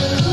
you.